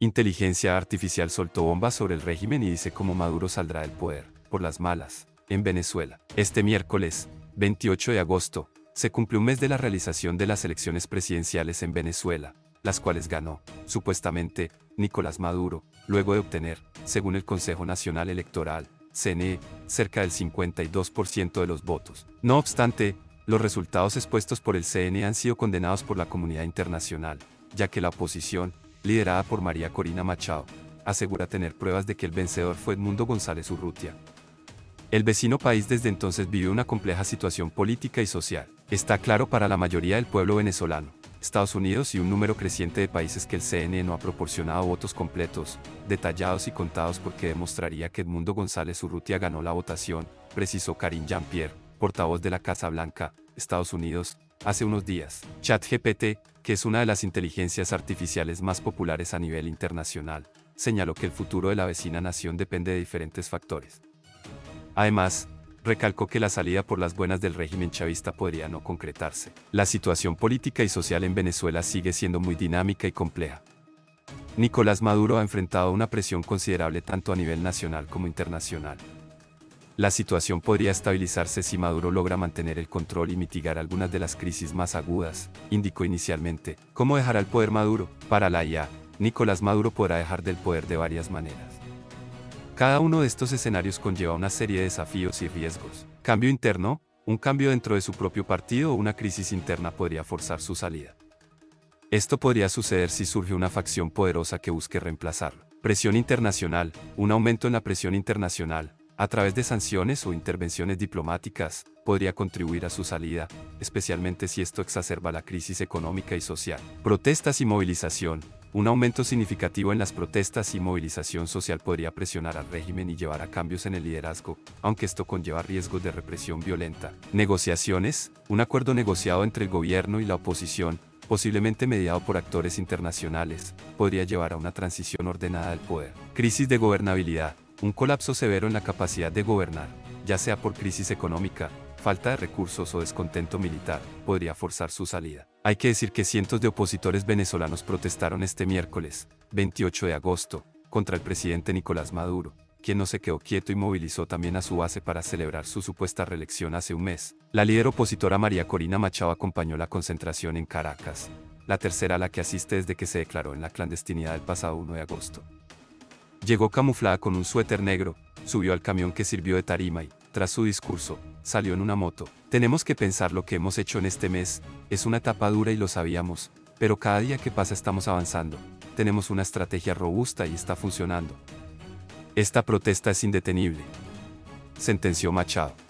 Inteligencia Artificial soltó bombas sobre el régimen y dice cómo Maduro saldrá del poder, por las malas, en Venezuela. Este miércoles, 28 de agosto, se cumplió un mes de la realización de las elecciones presidenciales en Venezuela, las cuales ganó, supuestamente, Nicolás Maduro, luego de obtener, según el Consejo Nacional Electoral, CNE, cerca del 52% de los votos. No obstante, los resultados expuestos por el CNE han sido condenados por la comunidad internacional, ya que la oposición, liderada por María Corina Machado, asegura tener pruebas de que el vencedor fue Edmundo González Urrutia. El vecino país desde entonces vivió una compleja situación política y social. Está claro para la mayoría del pueblo venezolano, Estados Unidos y un número creciente de países que el CNE no ha proporcionado votos completos, detallados y contados porque demostraría que Edmundo González Urrutia ganó la votación, precisó Karim Jean-Pierre, portavoz de la Casa Blanca, Estados Unidos, hace unos días. ChatGPT, que es una de las inteligencias artificiales más populares a nivel internacional, señaló que el futuro de la vecina nación depende de diferentes factores. Además, recalcó que la salida por las buenas del régimen chavista podría no concretarse. La situación política y social en Venezuela sigue siendo muy dinámica y compleja. Nicolás Maduro ha enfrentado una presión considerable tanto a nivel nacional como internacional. La situación podría estabilizarse si Maduro logra mantener el control y mitigar algunas de las crisis más agudas, indicó inicialmente. ¿Cómo dejará el poder Maduro? Para la IA, Nicolás Maduro podrá dejar del poder de varias maneras. Cada uno de estos escenarios conlleva una serie de desafíos y riesgos. Cambio interno, un cambio dentro de su propio partido o una crisis interna podría forzar su salida. Esto podría suceder si surge una facción poderosa que busque reemplazarlo. Presión internacional, un aumento en la presión internacional, a través de sanciones o intervenciones diplomáticas, podría contribuir a su salida, especialmente si esto exacerba la crisis económica y social. Protestas y movilización, un aumento significativo en las protestas y movilización social podría presionar al régimen y llevar a cambios en el liderazgo, aunque esto conlleva riesgos de represión violenta. Negociaciones, un acuerdo negociado entre el gobierno y la oposición, posiblemente mediado por actores internacionales, podría llevar a una transición ordenada del poder. Crisis de gobernabilidad, un colapso severo en la capacidad de gobernar, ya sea por crisis económica, falta de recursos o descontento militar, podría forzar su salida. Hay que decir que cientos de opositores venezolanos protestaron este miércoles, 28 de agosto, contra el presidente Nicolás Maduro, quien no se quedó quieto y movilizó también a su base para celebrar su supuesta reelección hace un mes. La líder opositora María Corina Machado acompañó la concentración en Caracas, la tercera a la que asiste desde que se declaró en la clandestinidad el pasado 1 de agosto. Llegó camuflada con un suéter negro, subió al camión que sirvió de tarima y, tras su discurso, salió en una moto. Tenemos que pensar lo que hemos hecho en este mes, es una etapa dura y lo sabíamos, pero cada día que pasa estamos avanzando. Tenemos una estrategia robusta y está funcionando. Esta protesta es indetenible. Sentenció Machado.